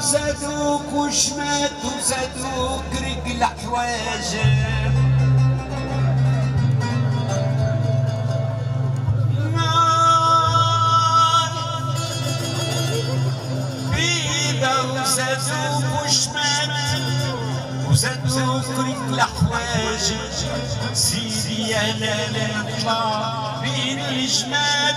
زادوك وشمات وزادوك رجل حواجب وزادوك رجل حواجب سيدي يا لا نطلع بين الجمال